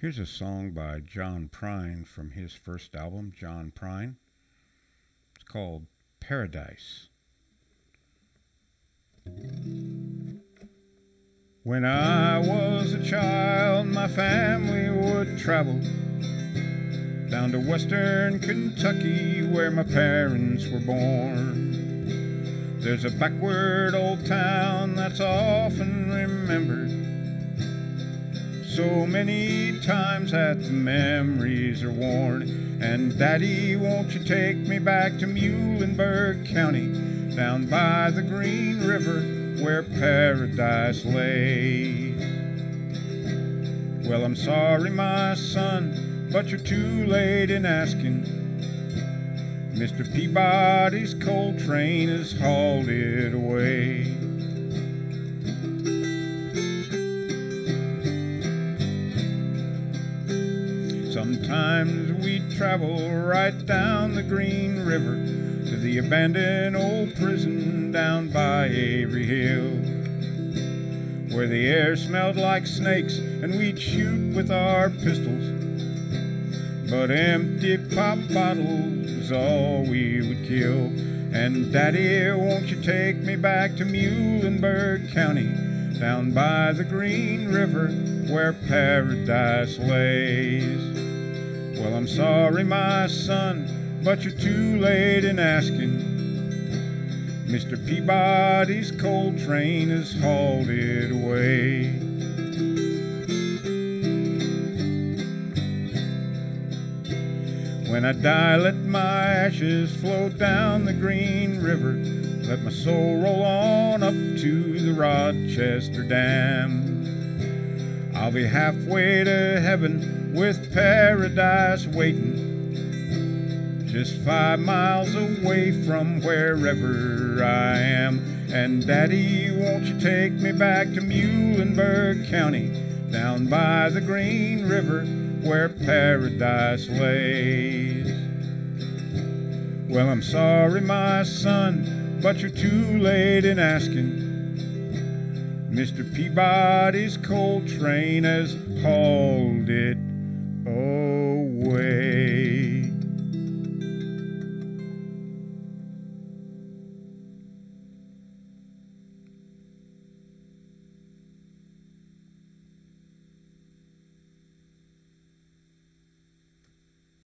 Here's a song by John Prine from his first album, John Prine. It's called Paradise. When I was a child, my family would travel down to western Kentucky where my parents were born. There's a backward old town that's often remembered so many times that the memories are worn. And Daddy, won't you take me back to Muhlenberg County, down by the Green River where paradise lay? Well, I'm sorry, my son, but you're too late in asking. Mr. Peabody's coal train has hauled it away. Sometimes we'd travel right down the Green River to the abandoned old prison down by Adrie Hill, where the air smelled like snakes and we'd shoot with our pistols. But empty pop bottles was all we would kill. And Daddy, won't you take me back to Muhlenberg County, down by the Green River where paradise lays? Well, I'm sorry, my son, but you're too late in asking. Mr. Peabody's coal train has hauled it away. When I die, let my ashes float down the Green River. Let my soul roll on up to the Rochester Dam. I'll be halfway to heaven with paradise waiting just five miles away from wherever I am. And Daddy, won't you take me back to Muhlenberg County, down by the Green River where paradise lays? Well, I'm sorry, my son, but you're too late in asking. Mr. Peabody's coal train has hauled it Oh.